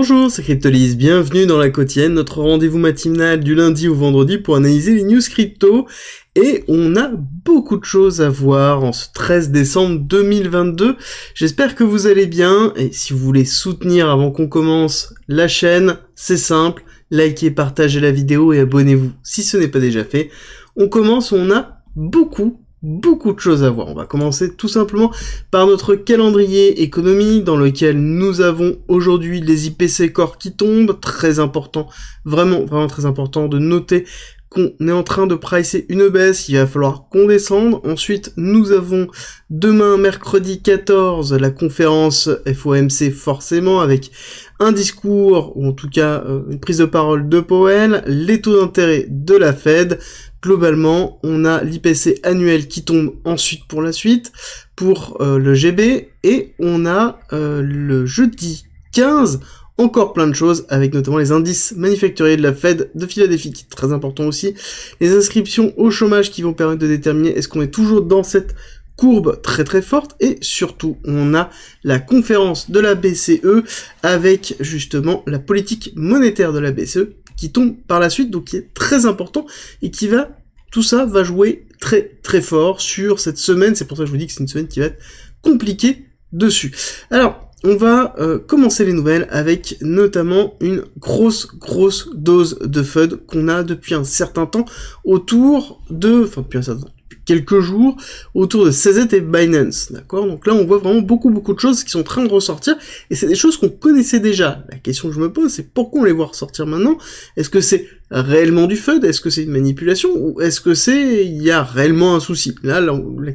Bonjour, c'est Cryptolis, bienvenue dans la quotidienne, notre rendez-vous matinal du lundi au vendredi pour analyser les news crypto. Et on a beaucoup de choses à voir en ce 13 décembre 2022. J'espère que vous allez bien, et si vous voulez soutenir avant qu'on commence la chaîne, c'est simple, likez, partagez la vidéo et abonnez-vous si ce n'est pas déjà fait. On commence, on a beaucoup beaucoup de choses à voir. On va commencer tout simplement par notre calendrier économie dans lequel nous avons aujourd'hui les IPC Core qui tombent, très important, vraiment vraiment très important de noter qu'on est en train de pricer une baisse, il va falloir qu'on descende. Ensuite, nous avons demain, mercredi 14, la conférence FOMC forcément, avec un discours, ou en tout cas euh, une prise de parole de Powell, les taux d'intérêt de la Fed, Globalement, on a l'IPC annuel qui tombe ensuite pour la suite, pour euh, le GB, et on a euh, le jeudi 15, encore plein de choses, avec notamment les indices manufacturiers de la Fed de Philadelphie, qui est très important aussi, les inscriptions au chômage qui vont permettre de déterminer est-ce qu'on est toujours dans cette courbe très très forte et surtout on a la conférence de la BCE avec justement la politique monétaire de la BCE qui tombe par la suite, donc qui est très important, et qui va, tout ça va jouer très très fort sur cette semaine, c'est pour ça que je vous dis que c'est une semaine qui va être compliquée dessus. Alors, on va euh, commencer les nouvelles avec notamment une grosse grosse dose de FUD qu'on a depuis un certain temps autour de, enfin depuis un certain temps, quelques jours autour de CZ et Binance, d'accord? Donc là, on voit vraiment beaucoup, beaucoup de choses qui sont en train de ressortir, et c'est des choses qu'on connaissait déjà. La question que je me pose, c'est pourquoi on les voit ressortir maintenant? Est-ce que c'est réellement du FUD Est-ce que c'est une manipulation? Ou est-ce que c'est il y a réellement un souci? Là, la,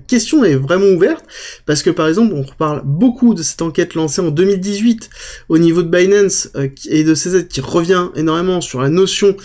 question est vraiment ouverte parce que par exemple, on reparle beaucoup de cette enquête lancée en 2018 au niveau de Binance euh, et de CZ qui revient énormément sur la notion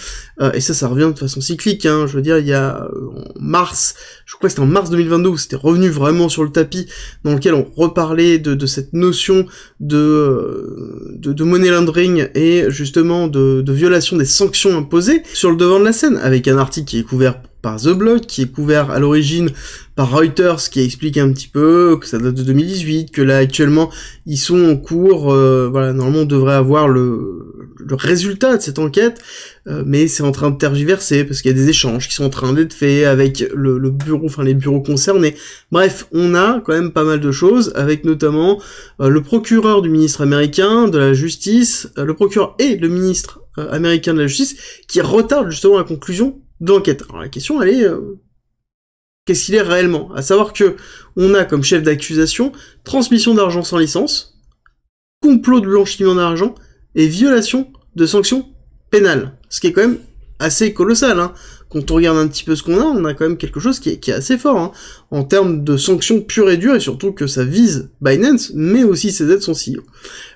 euh, et ça, ça revient de façon cyclique. Hein, je veux dire, il y a euh, en mars, je crois que c'était en mars 2022 où c'était revenu vraiment sur le tapis, dans lequel on reparlait de, de cette notion de, de, de money laundering et justement de, de violation des sanctions imposées sur le devant de la scène, avec un article qui est couvert par The Block, qui est couvert à l'origine par Reuters, qui explique un petit peu que ça date de 2018, que là actuellement ils sont en cours, euh, voilà, normalement on devrait avoir le, le résultat de cette enquête, euh, mais c'est en train de tergiverser parce qu'il y a des échanges qui sont en train d'être faits avec le, le, bureau, enfin les bureaux concernés. Bref, on a quand même pas mal de choses, avec notamment euh, le procureur du ministre américain de la justice, le procureur et le ministre euh, américain de la justice qui retarde justement la conclusion de l'enquête. Alors la question elle est euh, qu'est-ce qu'il est réellement? À savoir que on a comme chef d'accusation transmission d'argent sans licence, complot de blanchiment d'argent et violation de sanctions pénales. Ce qui est quand même assez colossal. Hein. Quand on regarde un petit peu ce qu'on a, on a quand même quelque chose qui est, assez fort hein, en termes de sanctions pures et dures, et surtout que ça vise Binance, mais aussi ses aides son CEO.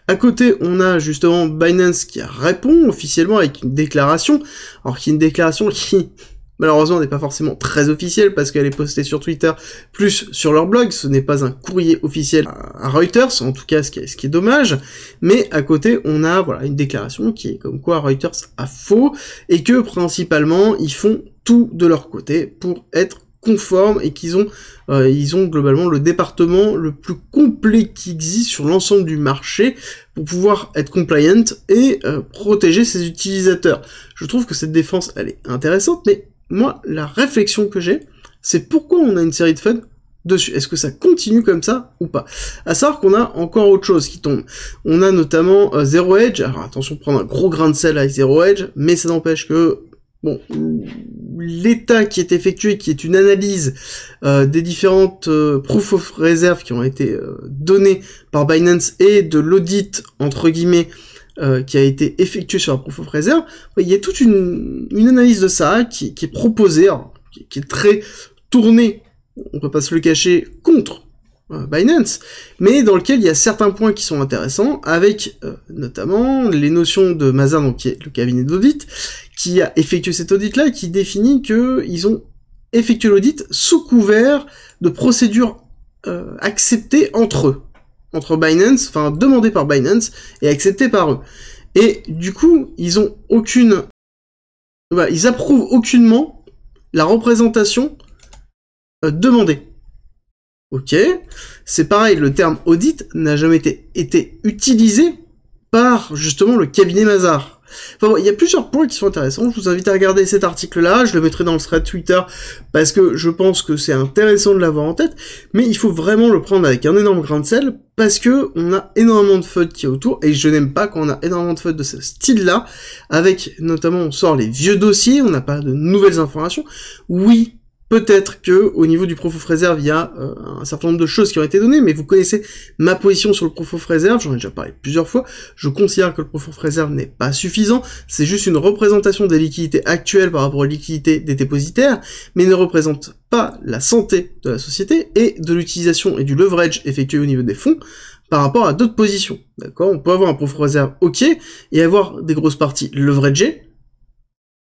À côté, on a justement Binance qui répond officiellement avec une déclaration, alors qui est une déclaration qui malheureusement n'est pas forcément très officielle parce qu'elle est postée sur Twitter plus sur leur blog, ce n'est pas un courrier officiel à Reuters, en tout cas ce qui est, dommage, mais à côté on a voilà une déclaration qui est comme quoi Reuters a faux et que principalement ils font tout de leur côté pour être conformes et qu'ils ont euh, ils ont globalement le département le plus complet qui existe sur l'ensemble du marché pour pouvoir être compliant et euh, protéger ses utilisateurs. Je trouve que cette défense elle est intéressante, mais moi la réflexion que j'ai, c'est pourquoi on a une série de fans dessus. Est-ce que ça continue comme ça ou pas? À savoir qu'on a encore autre chose qui tombe. On a notamment euh, Zero Edge. Alors attention, prendre un gros grain de sel avec Zero Edge, mais ça n'empêche que bon, l'état qui est effectué, qui est une analyse euh, des différentes euh, proof of reserve qui ont été données par Binance et de l'audit entre guillemets qui a été effectué sur la proof of reserve, il y a toute une, analyse de ça qui, est proposée, qui, qui, est très tournée, on peut pas se le cacher, contre euh, Binance, mais dans lequel il y a certains points qui sont intéressants, avec euh, notamment les notions de Mazar, donc qui est le cabinet d'audit, qui a effectué cet audit-là, qui définit qu'ils ont effectué l'audit sous couvert de procédures euh, acceptées entre eux, entre Binance, enfin demandées par Binance et acceptées par eux. Et du coup, ils ont aucune, bah, ils approuvent aucunement la représentation demandée. Ok, c'est pareil, le terme audit n'a jamais été utilisé par justement le cabinet Mazar. Enfin bon, il y a plusieurs points qui sont intéressants. Je vous invite à regarder cet article-là. Je le mettrai dans le thread Twitter parce que je pense que c'est intéressant de l'avoir en tête. Mais il faut vraiment le prendre avec un énorme grain de sel parce que on a énormément de FUD qui est autour et je n'aime pas quand on a énormément de FUD de ce style-là. Avec notamment, on sort les vieux dossiers, on n'a pas de nouvelles informations. Oui, Peut-être que au niveau du Proof of Reserve, il y a euh, un certain nombre de choses qui ont été données, mais vous connaissez ma position sur le Proof of Reserve, j'en ai déjà parlé plusieurs fois. Je considère que le Proof of Reserve n'est pas suffisant, c'est juste une représentation des liquidités actuelles par rapport aux liquidités des dépositaires, mais ne représente pas la santé de la société et de l'utilisation et du leverage effectué au niveau des fonds par rapport à d'autres positions. D'accord? On peut avoir un Proof of Reserve ok et avoir des grosses parties leveragées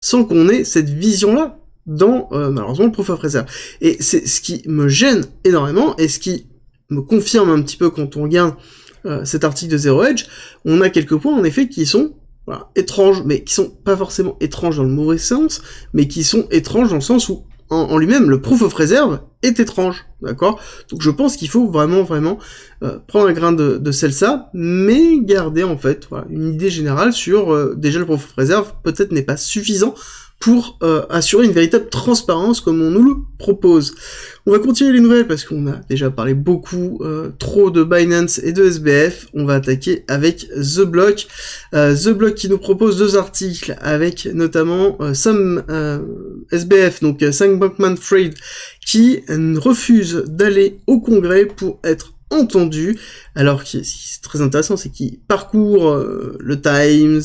sans qu'on ait cette vision-là dans euh, malheureusement le proof of reserve. Et c'est ce qui me gêne énormément et ce qui me confirme un petit peu quand on regarde euh, cet article de Zero Edge, on a quelques points en effet qui sont voilà, étranges, mais qui sont pas forcément étranges dans le mauvais sens, mais qui sont étranges dans le sens où en, lui-même le proof of reserve est étrange, d'accord? Donc je pense qu'il faut vraiment vraiment euh, prendre un grain de, de ça, mais garder en fait voilà, une idée générale sur déjà le proof of reserve peut-être n'est pas suffisant pour euh, assurer une véritable transparence comme on nous le propose. On va continuer les nouvelles parce qu'on a déjà parlé beaucoup euh, trop de Binance et de SBF. On va attaquer avec The Block. Euh, The Block qui nous propose deux articles avec notamment Sam SBF, donc Sam Bankman-Fried, qui refuse d'aller au Congrès pour être entendu, alors qui c'est très intéressant, c'est qu'il parcourt euh, le Times,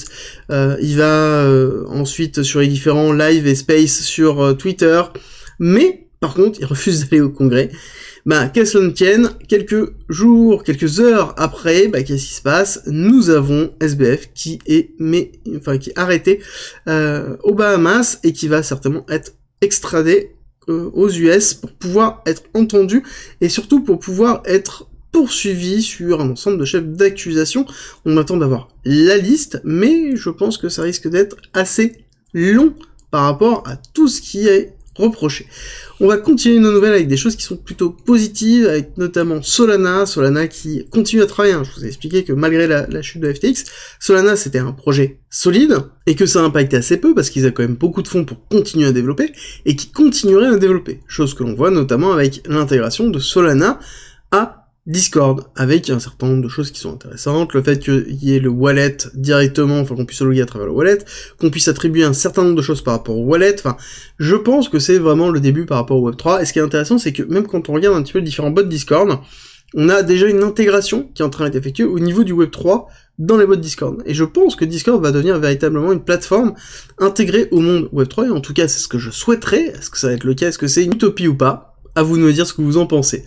euh, il va euh, ensuite sur les différents live et space sur Twitter, mais par contre il refuse d'aller au Congrès. Bah, qu'est-ce qu'on tienne? Quelques jours, quelques heures après, bah, qu'est-ce qui se passe? Nous avons SBF qui est, mais, enfin, qui est arrêté aux Bahamas et qui va certainement être extradé aux US pour pouvoir être entendu et surtout pour pouvoir être poursuivi sur un ensemble de chefs d'accusation. On attend d'avoir la liste, mais je pense que ça risque d'être assez long par rapport à tout ce qui est reproché. On va continuer nos nouvelles avec des choses qui sont plutôt positives, avec notamment Solana, Solana qui continue à travailler. Hein. Je vous ai expliqué que malgré la, chute de FTX, Solana c'était un projet solide et que ça a impacté assez peu parce qu'ils ont quand même beaucoup de fonds pour continuer à développer et qui continueraient à développer. Chose que l'on voit notamment avec l'intégration de Solana à Discord, avec un certain nombre de choses qui sont intéressantes, le fait qu'il y ait le wallet directement, enfin qu'on puisse loguer à travers le wallet, qu'on puisse attribuer un certain nombre de choses par rapport au wallet, enfin, je pense que c'est vraiment le début par rapport au Web3, et ce qui est intéressant, c'est que même quand on regarde un petit peu les différents bots Discord, on a déjà une intégration qui est en train d'être effectuée au niveau du Web3 dans les bots Discord. Et je pense que Discord va devenir véritablement une plateforme intégrée au monde Web3, et en tout cas c'est ce que je souhaiterais, est-ce que ça va être le cas, est-ce que c'est une utopie ou pas? À vous de dire ce que vous en pensez.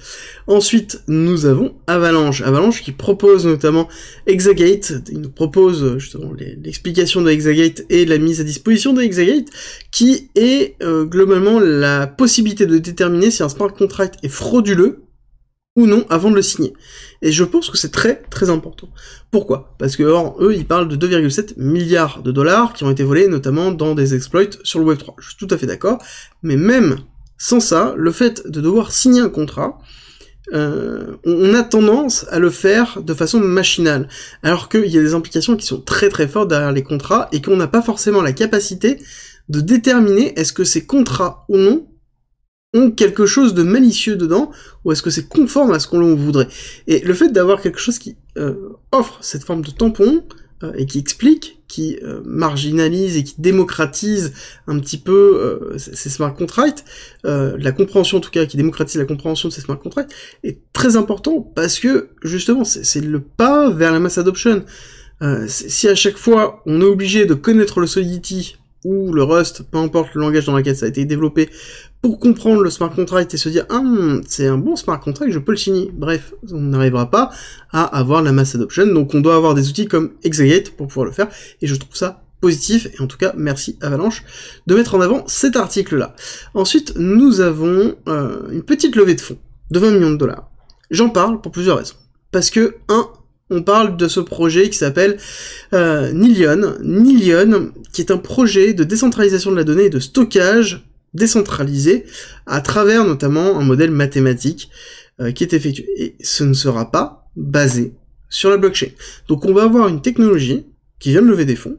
Ensuite, nous avons Avalanche. Avalanche qui propose notamment Exagate. Il nous propose justement l'explication de Exagate et la mise à disposition de Exagate, qui est euh, globalement la possibilité de déterminer si un smart contract est frauduleux ou non avant de le signer. Et je pense que c'est très très important. Pourquoi? Parce que or, eux, ils parlent de 2,7 milliards de dollars qui ont été volés notamment dans des exploits sur le Web3. Je suis tout à fait d'accord. Mais même sans ça, le fait de devoir signer un contrat, euh, on a tendance à le faire de façon machinale, alors qu'il y a des implications qui sont très très fortes derrière les contrats et qu'on n'a pas forcément la capacité de déterminer est-ce que ces contrats ou non ont quelque chose de malicieux dedans ou est-ce que c'est conforme à ce qu'on voudrait. Et le fait d'avoir quelque chose qui euh, offre cette forme de tampon, et qui explique, qui euh, marginalise et qui démocratise un petit peu euh, ces smart contracts, la compréhension en tout cas, qui démocratise la compréhension de ces smart contracts, est très important parce que justement c'est le pas vers la mass adoption. si à chaque fois on est obligé de connaître le Solidity ou le Rust, peu importe le langage dans lequel ça a été développé, pour comprendre le smart contract et se dire ah c'est un bon smart contract, je peux le signer. Bref, on n'arrivera pas à avoir la mass adoption, donc on doit avoir des outils comme Exagate pour pouvoir le faire, et je trouve ça positif, et en tout cas merci Avalanche de mettre en avant cet article-là. Ensuite, nous avons euh, une petite levée de fonds de 20 millions de dollars. J'en parle pour plusieurs raisons. Parce que, un, on parle de ce projet qui s'appelle euh, Nilion. Nilion, qui est un projet de décentralisation de la donnée et de stockage décentralisé à travers notamment un modèle mathématique euh, qui est effectué. Et ce ne sera pas basé sur la blockchain. Donc on va avoir une technologie qui vient de lever des fonds,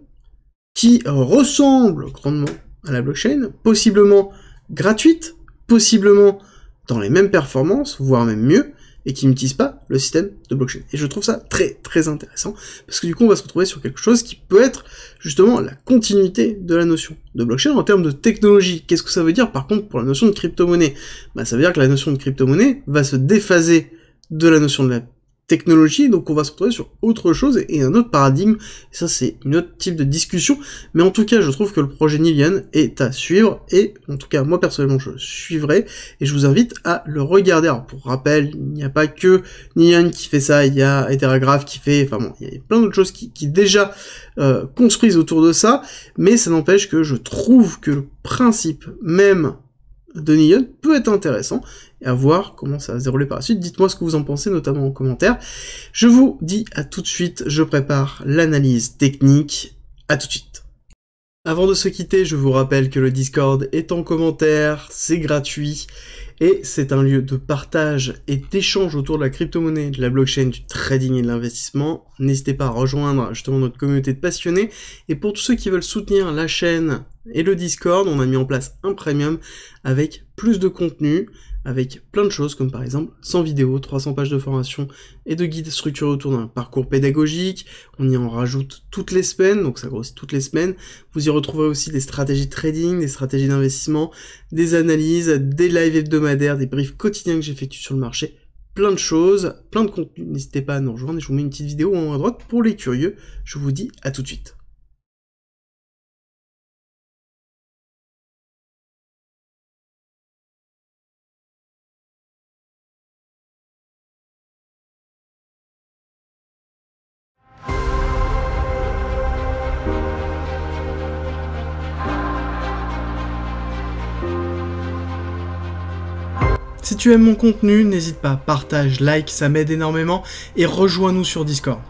qui ressemble grandement à la blockchain, possiblement gratuite, possiblement dans les mêmes performances, voire même mieux, et qui n'utilise pas le système de blockchain. Et je trouve ça très très intéressant, parce que du coup on va se retrouver sur quelque chose qui peut être justement la continuité de la notion de blockchain en termes de technologie. Qu'est-ce que ça veut dire par contre pour la notion de crypto-monnaie? Bah, Ça veut dire que la notion de crypto-monnaie va se déphaser de la notion de la technologie, donc on va se retrouver sur autre chose et un autre paradigme. ça, c'est une autre type de discussion. Mais en tout cas, je trouve que le projet Nilian est à suivre et en tout cas, moi personnellement, je suivrai et je vous invite à le regarder. Alors pour rappel, il n'y a pas que Nilian qui fait ça, il y a Etheregraph qui fait, enfin bon, il y a plein d'autres choses qui, qui déjà euh, construisent autour de ça, mais ça n'empêche que je trouve que le principe même de Nilian peut être intéressant et à voir comment ça va se dérouler par la suite. Dites-moi ce que vous en pensez, notamment en commentaire. Je vous dis à tout de suite, je prépare l'analyse technique. À tout de suite. Avant de se quitter, je vous rappelle que le Discord est en commentaire, c'est gratuit, et c'est un lieu de partage et d'échange autour de la crypto-monnaie, de la blockchain, du trading et de l'investissement. N'hésitez pas à rejoindre justement notre communauté de passionnés, et pour tous ceux qui veulent soutenir la chaîne et le Discord, on a mis en place un premium avec plus de contenu, avec plein de choses, comme par exemple 100 vidéos, 300 pages de formation et de guides structurés autour d'un parcours pédagogique. On y en rajoute toutes les semaines, donc ça grossit toutes les semaines. Vous y retrouverez aussi des stratégies de trading, des stratégies d'investissement, des analyses, des lives hebdomadaires, des briefs quotidiens que j'effectue sur le marché. Plein de choses, plein de contenu. N'hésitez pas à nous rejoindre et je vous mets une petite vidéo en haut à droite pour les curieux. Je vous dis à tout de suite. Si tu aimes mon contenu, n'hésite pas, partage, like, ça m'aide énormément et rejoins-nous sur Discord.